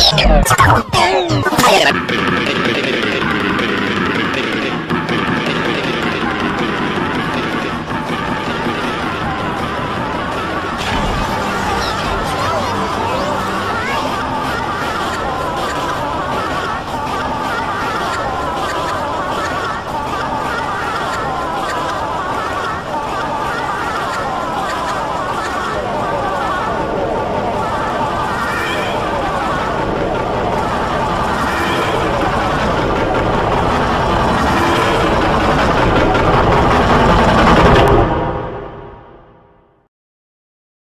Fire!